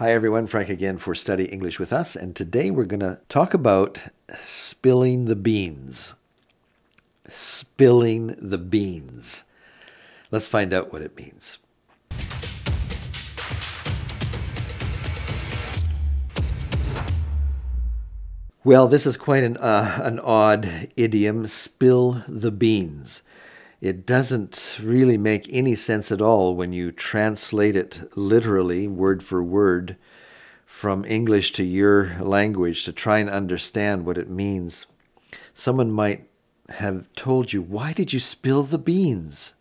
Hi, everyone. Frank again for Study English with Us. And today we're going to talk about spilling the beans. Spilling the beans. Let's find out what it means. Well, this is quite an, uh, an odd idiom spill the beans it doesn't really make any sense at all when you translate it literally, word for word, from English to your language to try and understand what it means. Someone might have told you, Why did you spill the beans?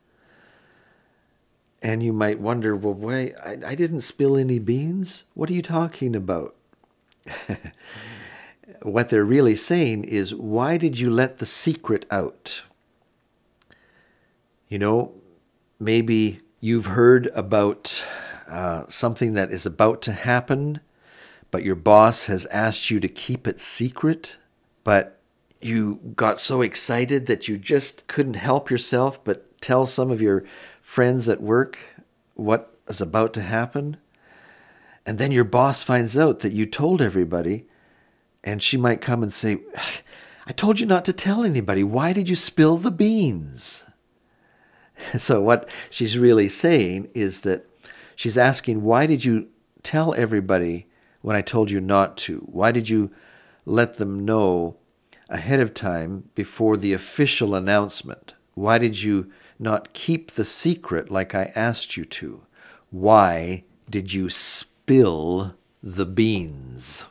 And you might wonder, Well, why? I, I didn't spill any beans. What are you talking about? what they're really saying is, Why did you let the secret out? You know, maybe you've heard about uh, something that is about to happen, but your boss has asked you to keep it secret, but you got so excited that you just couldn't help yourself but tell some of your friends at work what is about to happen. And then your boss finds out that you told everybody, and she might come and say, I told you not to tell anybody. Why did you spill the beans? So, what she's really saying is that she's asking, Why did you tell everybody when I told you not to? Why did you let them know ahead of time before the official announcement? Why did you not keep the secret like I asked you to? Why did you spill the beans?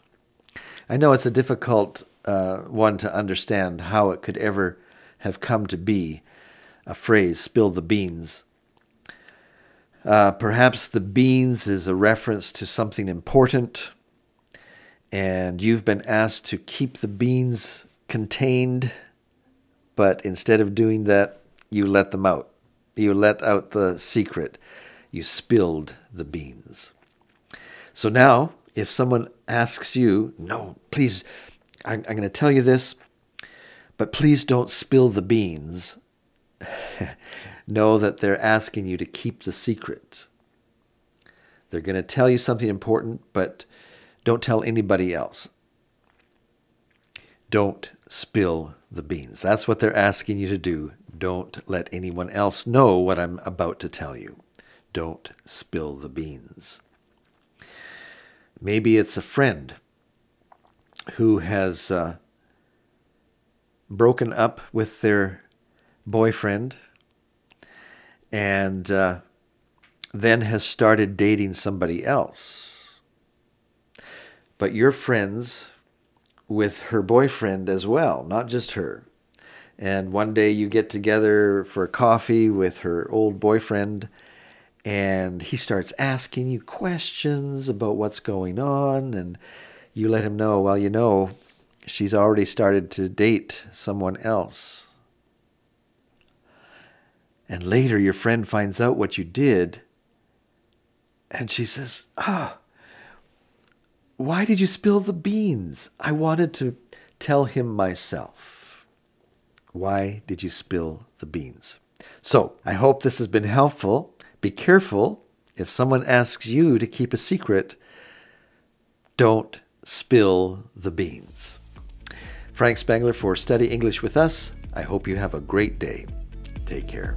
I know it's a difficult uh, one to understand how it could ever have come to be a phrase, spill the beans. Uh, perhaps the beans is a reference to something important, and you've been asked to keep the beans contained, but instead of doing that, you let them out. You let out the secret. You spilled the beans. So now, if someone asks you, no, please, I'm, I'm going to tell you this, but please don't spill the beans know that they're asking you to keep the secret. They're going to tell you something important, but don't tell anybody else. Don't spill the beans. That's what they're asking you to do. Don't let anyone else know what I'm about to tell you. Don't spill the beans. Maybe it's a friend who has uh, broken up with their boyfriend and uh, then has started dating somebody else. But you're friends with her boyfriend as well, not just her. And one day you get together for coffee with her old boyfriend, and he starts asking you questions about what's going on, and you let him know, well, you know, she's already started to date someone else. And later your friend finds out what you did. And she says, Ah, why did you spill the beans? I wanted to tell him myself. Why did you spill the beans? So I hope this has been helpful. Be careful if someone asks you to keep a secret, don't spill the beans. Frank Spangler for Study English with Us. I hope you have a great day. Take care.